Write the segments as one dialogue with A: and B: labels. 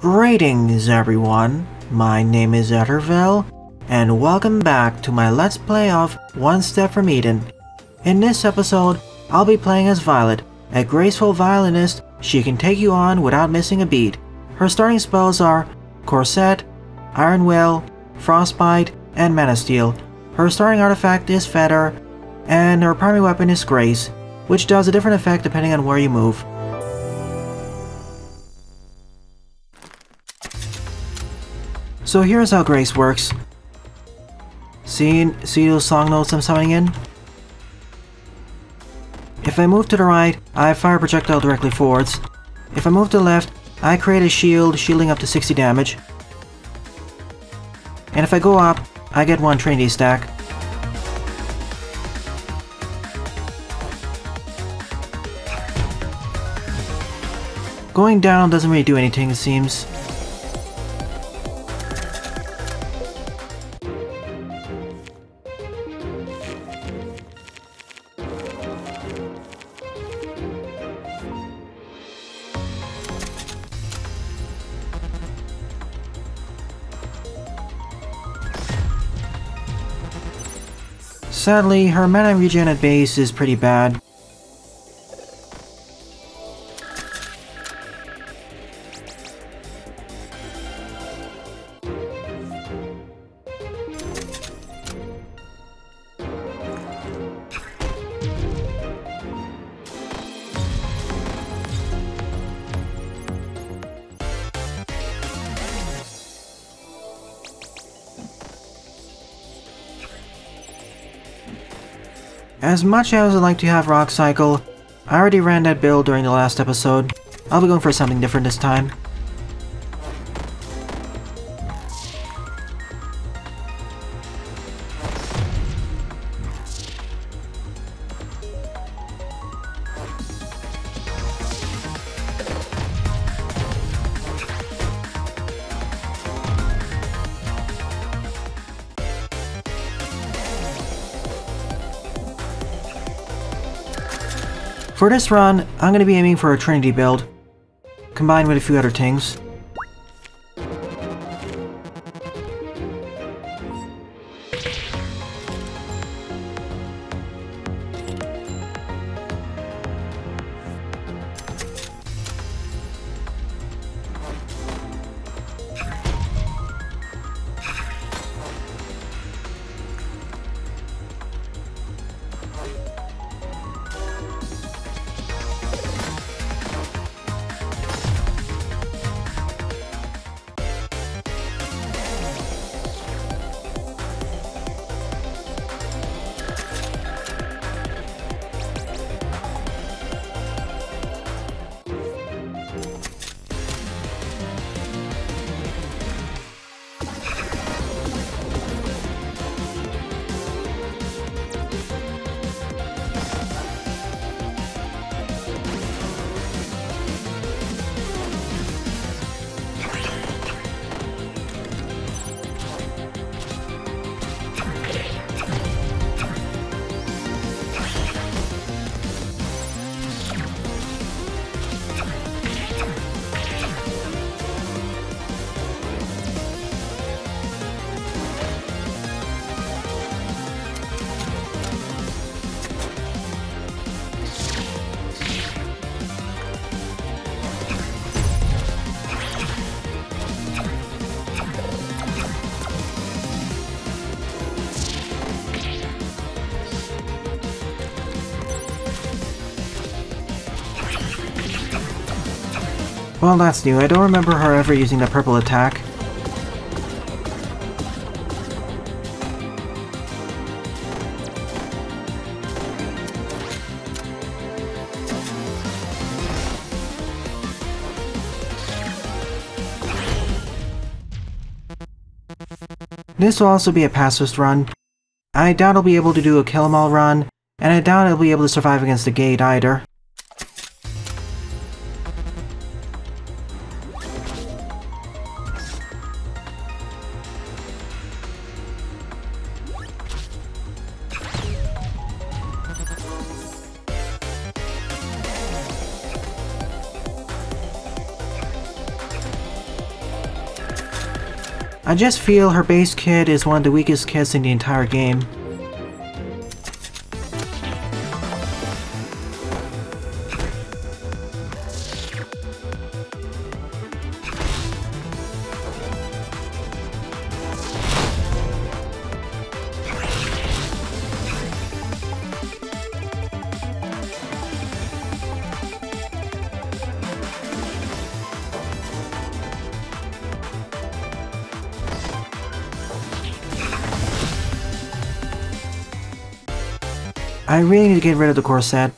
A: Greetings everyone, my name is Ethervil, and welcome back to my Let's Play of One Step from Eden. In this episode, I'll be playing as Violette, a graceful violinist she can take you on without missing a beat. Her starting spells are Corset, Iron Will, Frostbite, and Mana Steel. Her starting artifact is Feather, and her primary weapon is Grace, which does a different effect depending on where you move. So here's how Grace works. See, see those song notes I'm summoning in? If I move to the right, I fire projectile directly forwards. If I move to the left, I create a shield shielding up to 60 damage. And if I go up, I get one Trinity stack. Going down doesn't really do anything it seems. Sadly, her mana regen at base is pretty bad. As much as I'd like to have Rock Cycle, I already ran that build during the last episode. I'll be going for something different this time. For this run, I'm going to be aiming for a Trinity build, combined with a few other things. Well, that's new. I don't remember her ever using the purple attack. This will also be a pacifist run. I doubt I'll be able to do a kill 'em all run, and I doubt I'll be able to survive against the gate either. Just feel her base kit is one of the weakest kits in the entire game. I really need to get rid of the corset.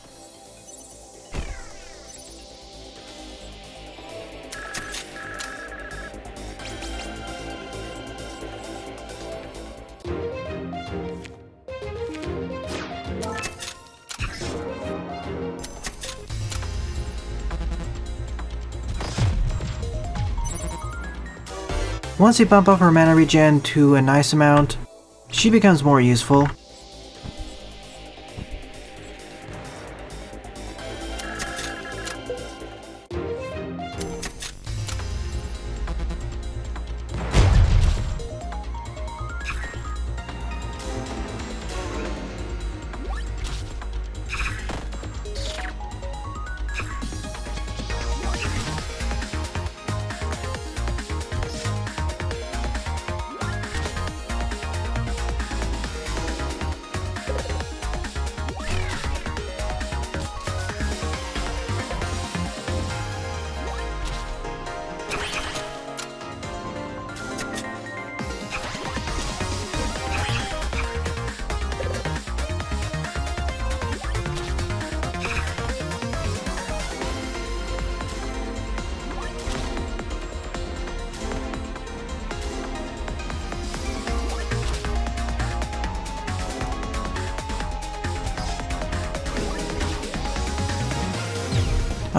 A: Once you bump up her mana regen to a nice amount, she becomes more useful.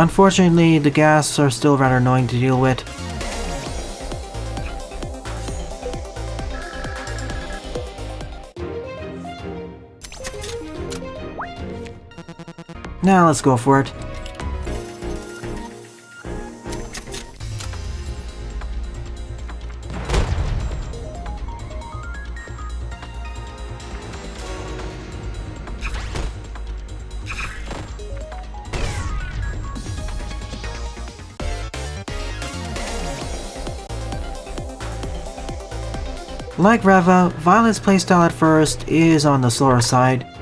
A: Unfortunately, the gas are still rather annoying to deal with. Now let's go for it. Like Reva, Violette's playstyle at first is on the slower side.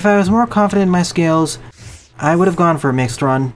A: If I was more confident in my skills, I would have gone for a mixed run.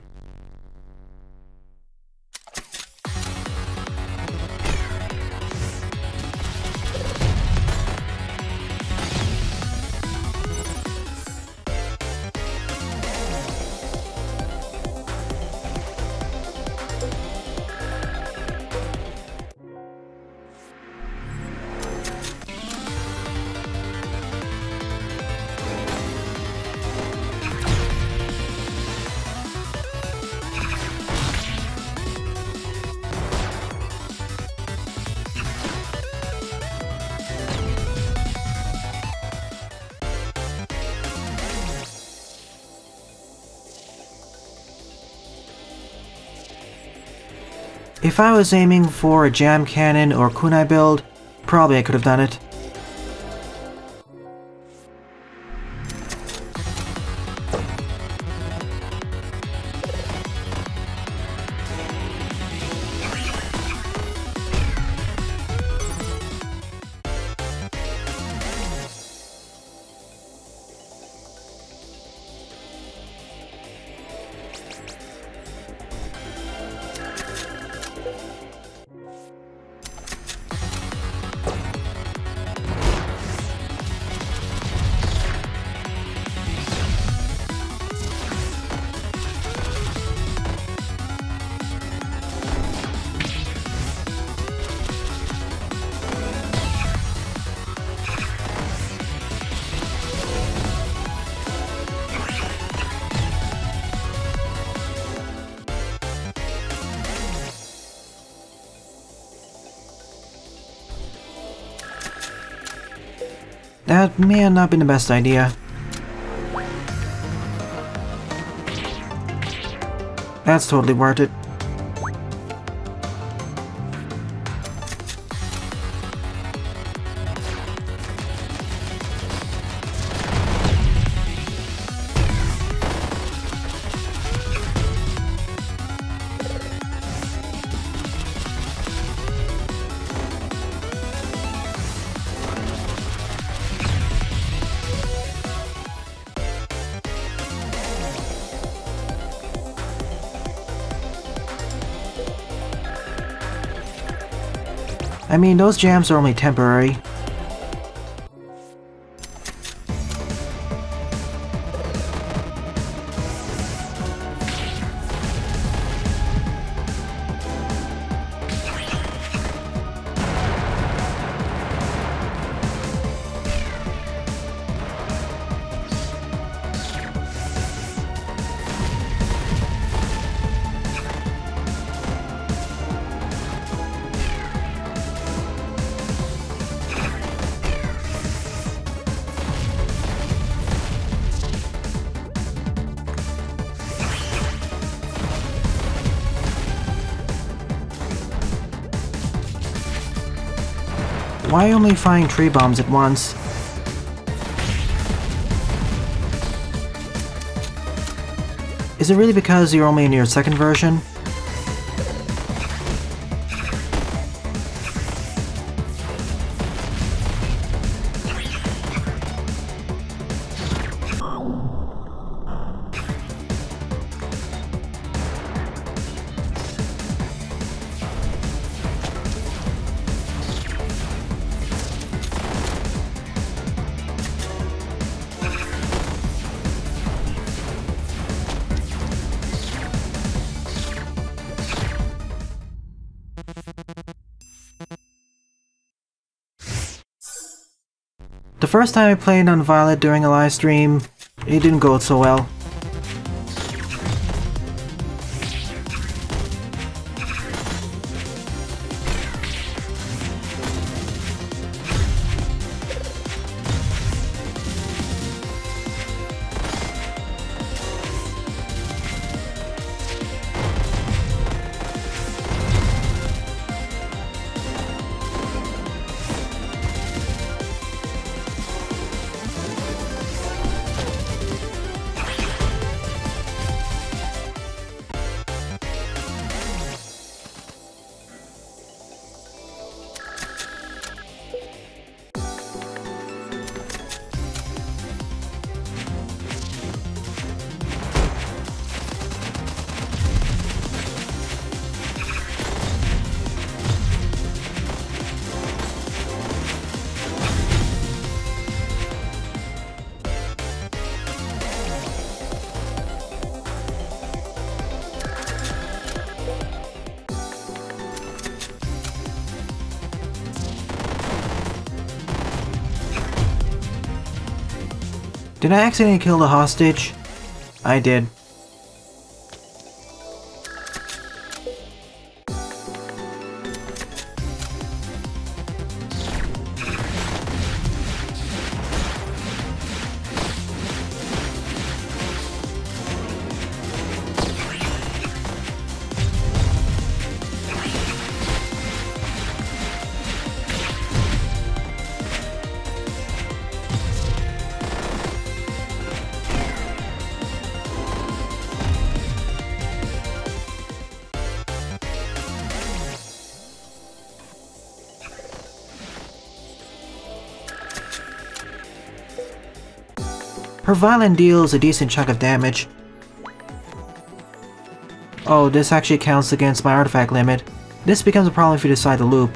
A: If I was aiming for a jam cannon or kunai build, probably I could have done it. That may have not been the best idea. That's totally worth it. I mean, those jams are only temporary. Only firing tree bombs at once? Is it really because you're only in your second version? First time I played on Violette during a live stream, it didn't go so well. Did I accidentally kill the hostage? I did. Her violin deals a decent chunk of damage. Oh, this actually counts against my artifact limit. This becomes a problem if you decide to loop.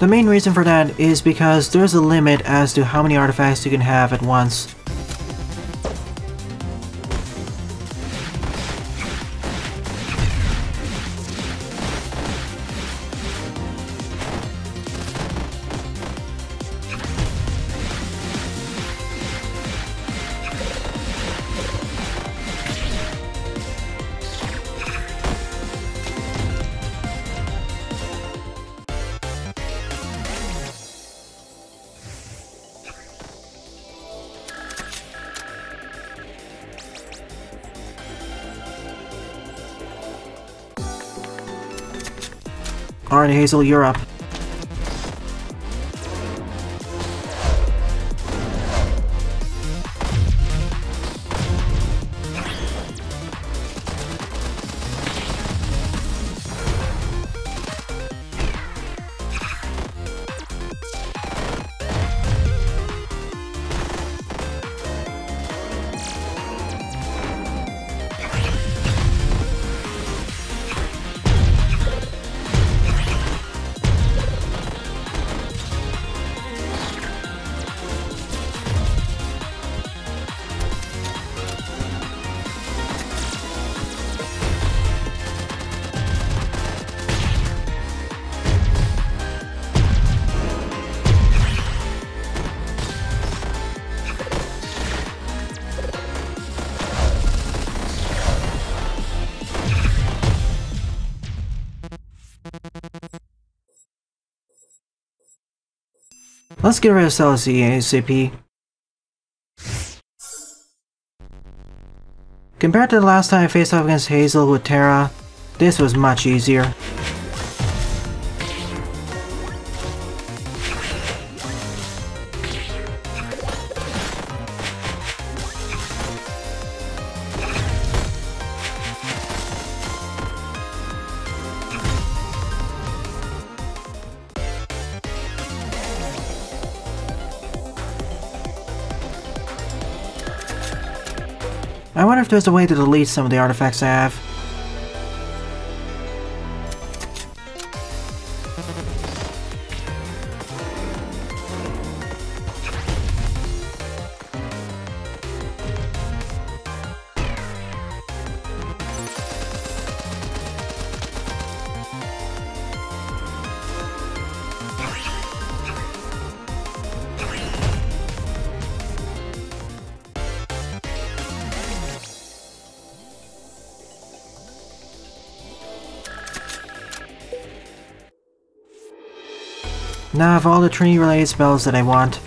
A: The main reason for that is because there's a limit as to how many artifacts you can have at once. Alright, Hazel, you're up. Let's get rid of Celestia ASAP. Compared to the last time I faced off against Hazel with Terra, this was much easier. I wonder if there's a way to delete some of the artifacts I have. Now I have all the Trinity related spells that I want.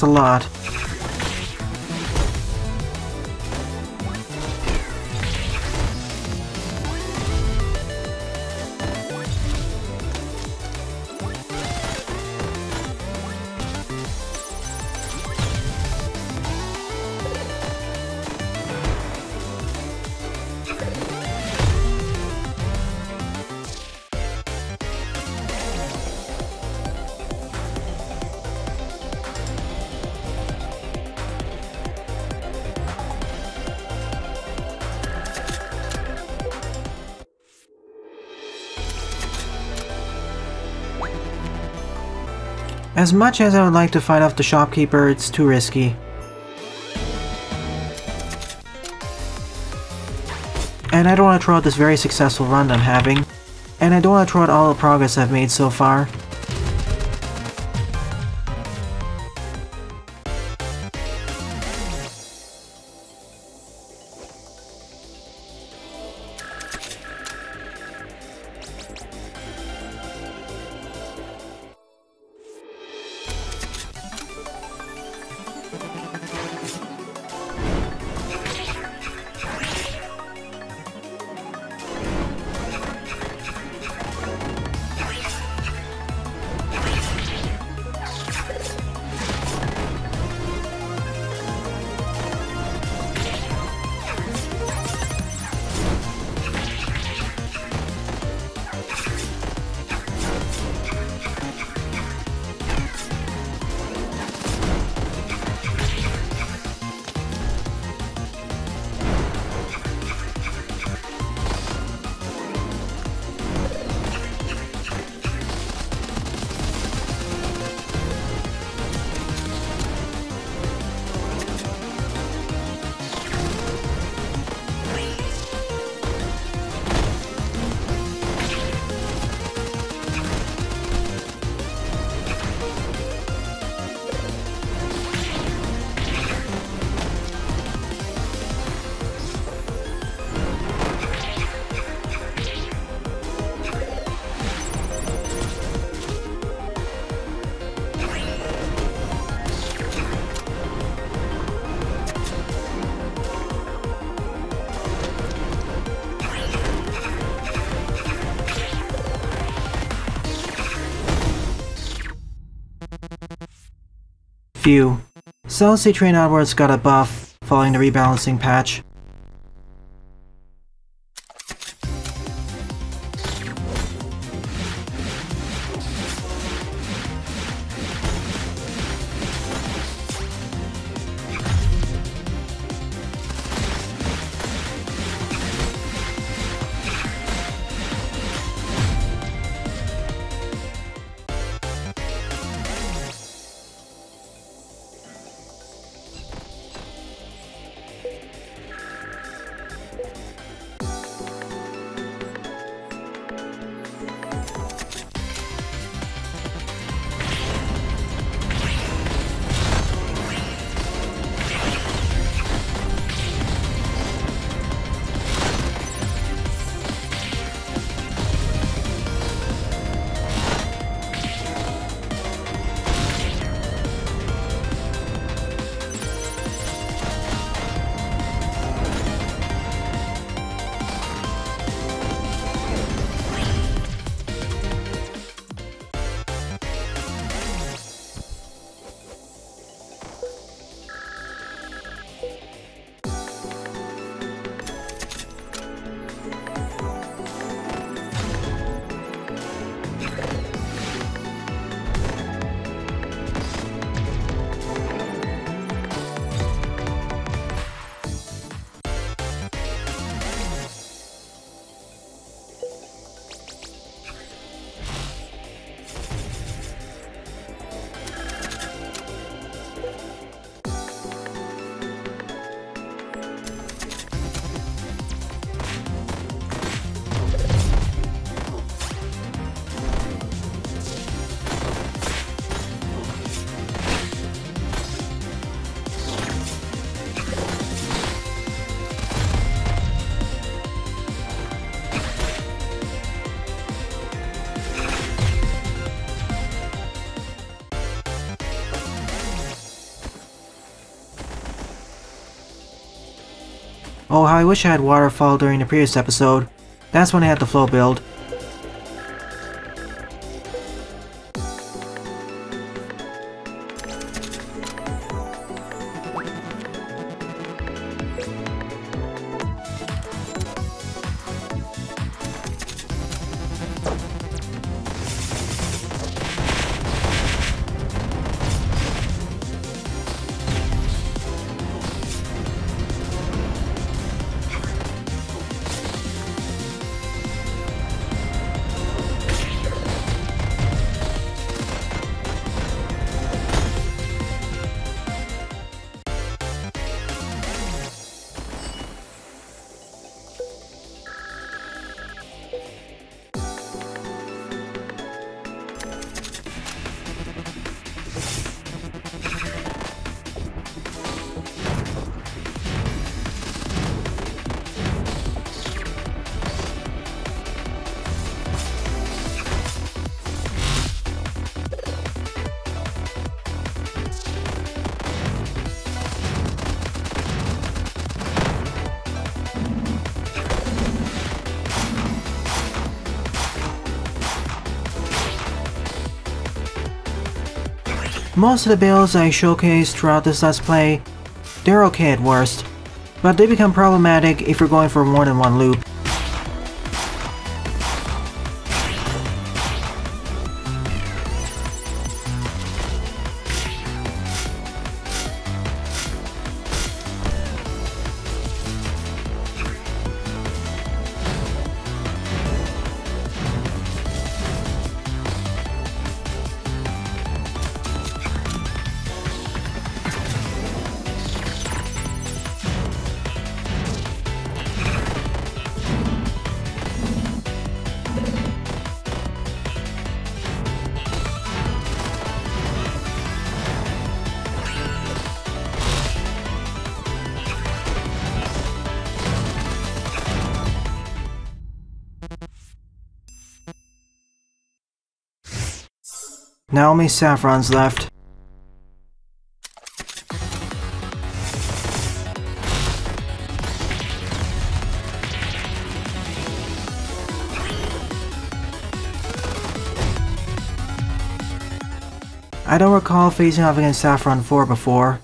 A: That's a lot. As much as I would like to fight off the shopkeeper, it's too risky. And I don't want to throw out this very successful run I'm having. And I don't want to throw out all the progress I've made so far. Phew. So Citrain Outwards got a buff following the rebalancing patch. Oh, how I wish I had Waterfall during the previous episode. That's when I had the flow build. Most of the builds I showcase throughout this Let's Play, they're okay at worst, but they become problematic if you're going for more than one loop. Now only Saffron's left. I don't recall facing off against Saffron 4 before.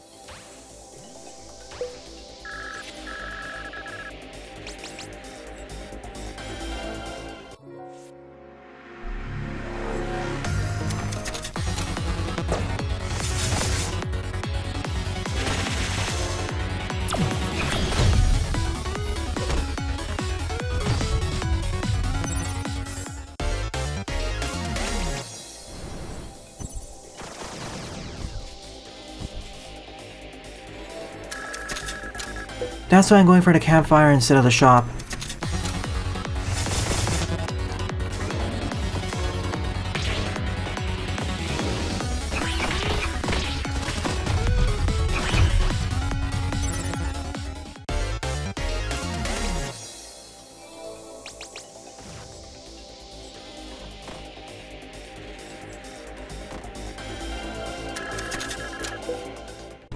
A: That's why I'm going for the campfire instead of the shop.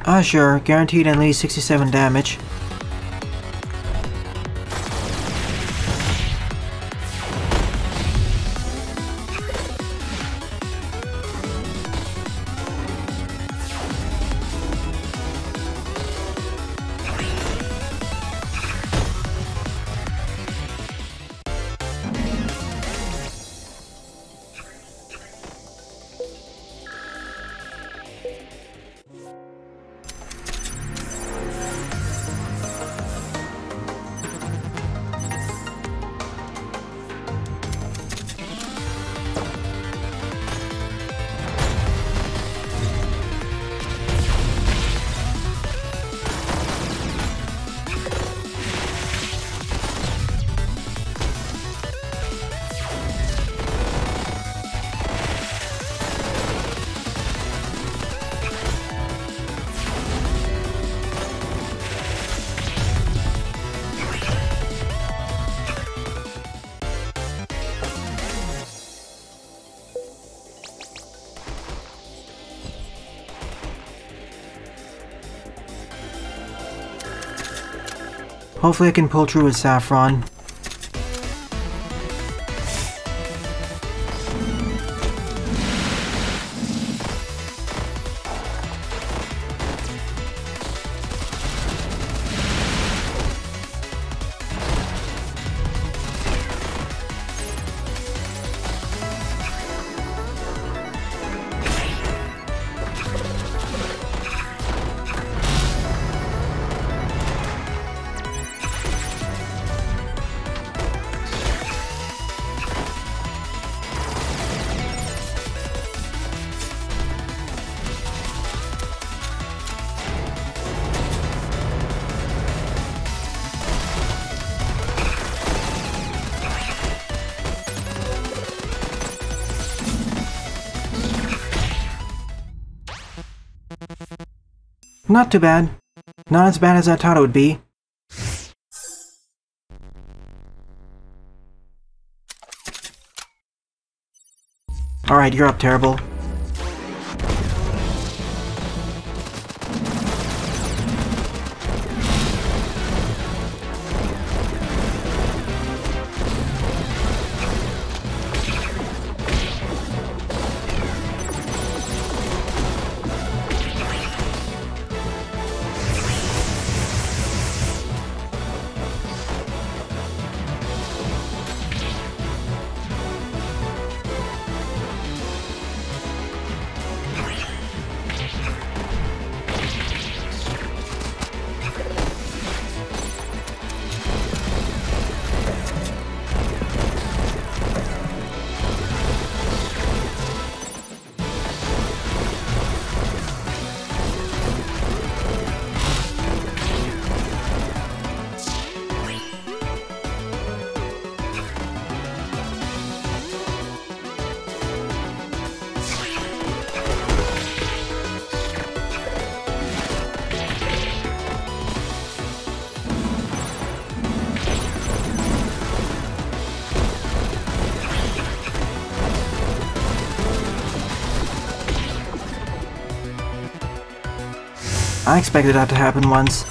A: Ah sure, guaranteed at least 67 damage. Hopefully I can pull through with Saffron. Not too bad. Not as bad as I thought it would be. Alright, you're up, Terrible. I expected that to happen once.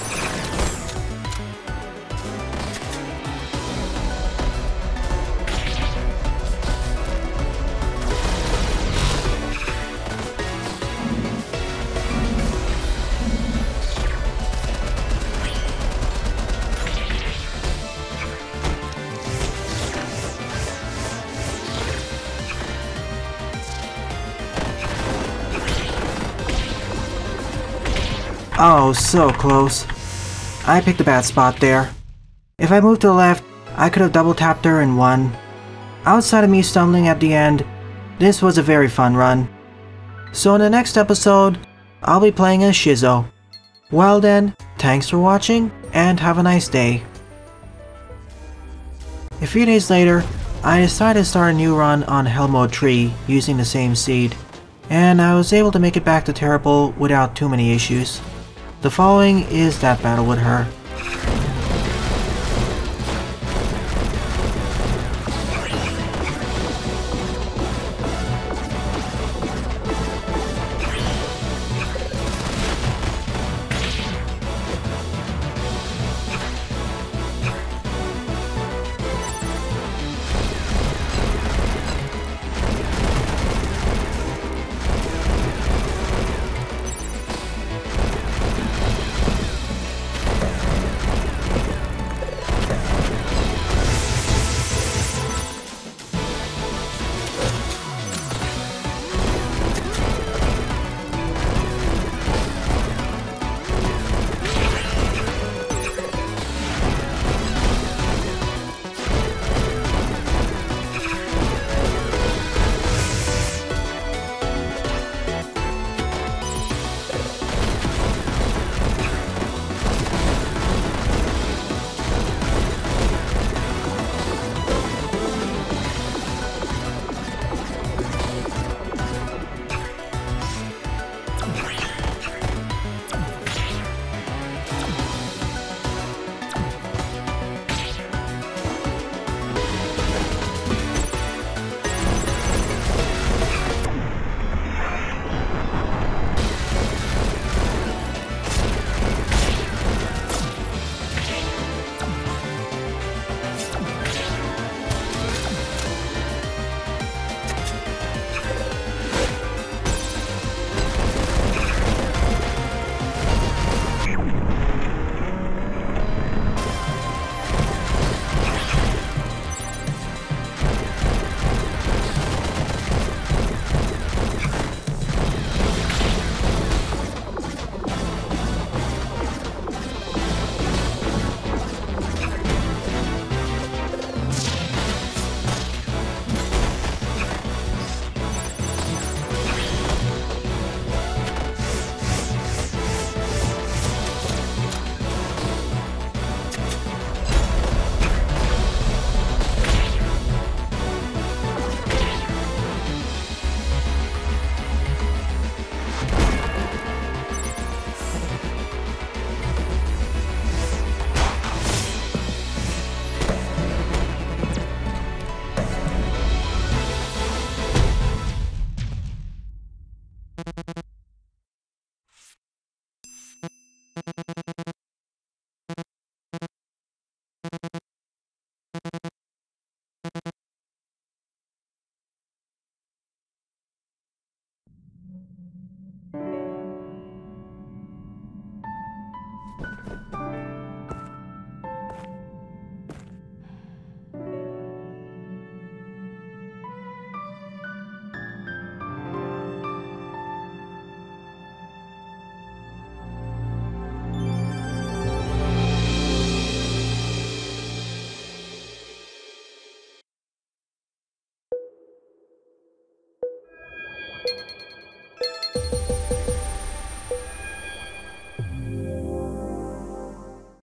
A: Oh, so close. I picked a bad spot there. If I moved to the left, I could have double tapped her and won. Outside of me stumbling at the end, this was a very fun run. So in the next episode, I'll be playing as Shiso. Well then, thanks for watching, and have a nice day. A few days later, I decided to start a new run on Helmo 3 using the same seed, and I was able to make it back to Terrible without too many issues. The following is that battle with her.